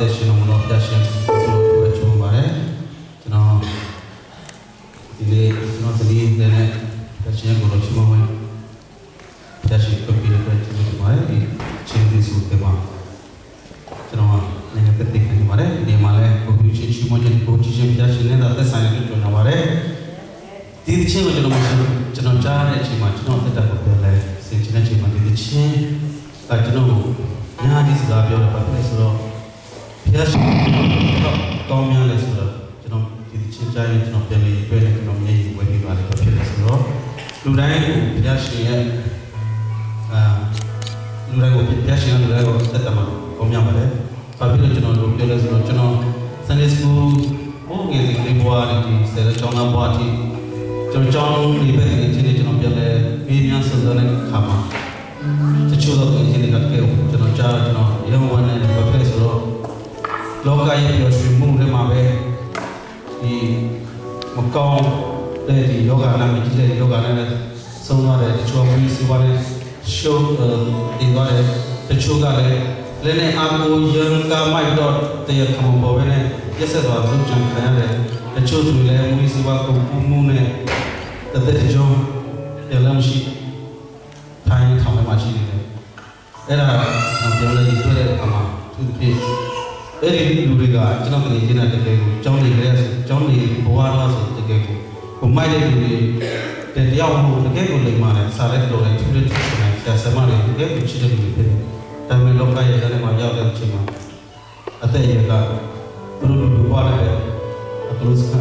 တဲ့ရှင်တော်တော်ပြရှင်ဆိုတော့ချိုးပါတယ်ကျွန်တော်ဒီနေ့ကျွန်တော်ဒီနေ့နဲ့ပြရှင်ကိုတော့ချိုးမဝင်ပြရှင်ကိုပြီးတော့ချိုးနေပါတယ်ဒီချင်းဒီစုတဲ့မှာကျွန်တော်လည်းတက်တက်နေပါတယ်ဒီမှာလည်းကိုပြီးချင်းချိုးမချင်းကိုချင်းချင်းပြရှင်နဲ့သက်ဆိုင်တဲ့ကျွန်တော်ပါတယ်ဒီတစ်ချင်းကိုကျွန်တော်ကျွန်တော်ကြားတဲ့အချိန်မှာကျွန်တော်တက်တက်ကိုပြောလဲစင်ချင်တဲ့အချိန်မှာဒီတစ်ချင်းကကျွန်တော်ညာဒီစကားပြောတယ်ဘာဖြစ်လဲဆိုတော့ ဖျက်ရှင်တော့ကောင်းများလဲဆိုတော့ကျွန်တော်ဒီချင်းကြားရင်ကျွန်တော်ပြန်ပြီးပြောတယ်ကျွန်တော်မျက်ရည်ဝယ်ပြီးပါတယ်ဘာဖြစ်လဲဆိုတော့လူတိုင်းကိုဖျက်ရှင်ရဲ့အာလူတိုင်းကိုဖျက်ရှင်လူတိုင်းကိုသက်တမှာကောင်းများပါတယ်ဘာဖြစ်လို့ကျွန်တော်တို့ပြောလဲဆိုတော့ကျွန်တော် Sunday School ဘိုးငယ်စဉ်ကလေးဘွားနဲ့ဒီဆယ်ကျောင်းသားဘွားတိကျွန်တော်ကျောင်းလေးပဲဒီချင်းကျွန်တော်ပြောလဲဘေးများဆုံးတဲ့ခါမှာတချို့တော့ဒီချင်းတွေကတကယ်ကျွန်တော်ကြားကျွန်တော်ရုံးဝမ်းနဲ့ဘာဖြစ်လဲဆိုတော့ လောကရဲ့ပျော်ရွှင်မှုတွေမှာပဲဒီမကောင်းတဲ့ဒီယောဂနာမကြီးတဲ့ယောဂနာနဲ့ဆုံးသွားတဲ့တချို့ဝိစီဝါနဲ့ရှုပ်ဒီသွားတဲ့တချို့ကလည်းလည်းနဲ့အာကိုယံကမိုက်တော့တရားခံပေါ်ပဲနဲ့ရက်ဆက်သွားလို့ကြံခံရတယ်တချို့သူလည်းဝိစီဝါကိုပူမှုနဲ့တသက်တကြုံပြန်လို့ရှိထိုင်းထောင်ထဲမှာရှိနေတယ်အဲ့ဒါကျွန်တော်ပြောလိုက်တွေ့တဲ့အခါမှာသူဖြစ် အဲ့ဒီလူတွေကကျွန်တော်တကယ်ကျင်းတဲ့တကယ်ကိုကျောင်းနေကြရကျောင်းနေဘဝတော့ဆိုတကယ်ကိုကိုမိုက်တဲ့လူတွေတရားမှုတကယ်ကိုလိမ္မာတယ်စားတဲ့တော်တဲ့သူတွေသူတွေဆရာဆရာမတွေတကယ်ကိုချစ်တဲ့လူတွေဖြစ်တယ်။ဒါပေမဲ့လောကရဲ့ထဲမှာရောက်တဲ့အချိန်မှာအသက်ရကသူတို့လူဘဝနဲ့သူတို့စက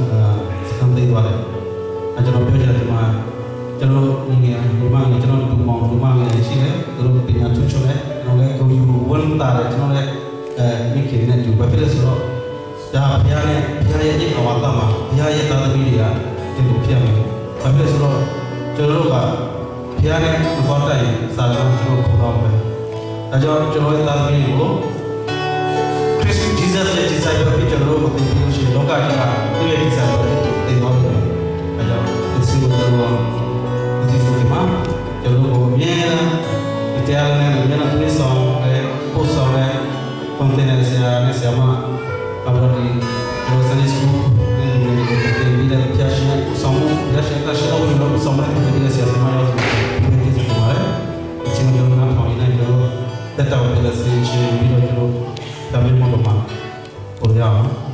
စကံသေးသွားတယ်။အဲကျွန်တော်ပြောချင်တယ်မှာကျွန်တော်ငငယ်ဒီမှာကျွန်တော်ဒီမောင်ဒီမှာငယ်ရှိတယ်သူတို့ပညာချွတ်ချွတ်တယ်ကျွန်တော်လည်းကိုယူဝန်တာတယ်ကျွန်တော်လည်း အဲမိခင်နဲ့တူပဲဖြစ်လို့ဆိုတော့ဒါဘုရားနဲ့ဘုရားရဲ့အဝါဒမှာဘုရားရဲ့သာသမီတွေကဒီလိုဖြစ်မယ်။ဘာဖြစ်လို့ဆိုတော့ကျွန်တော်တို့ကဘုရားနဲ့မတော်တိုင်စာလုံးကျွန်တော်ခေါ်တော့ပဲ။ဒါကြောင့်ကျွန်တော်ရဲ့သာသမီတွေကိုခရ contenencia ne si chiama allora di Rosani su che mi da piace sono piace da shira un lo sono che mi da si chiama io che si chiama e ci non una poi ne io da ta da si ci mi lo da mi mo ma vogliamo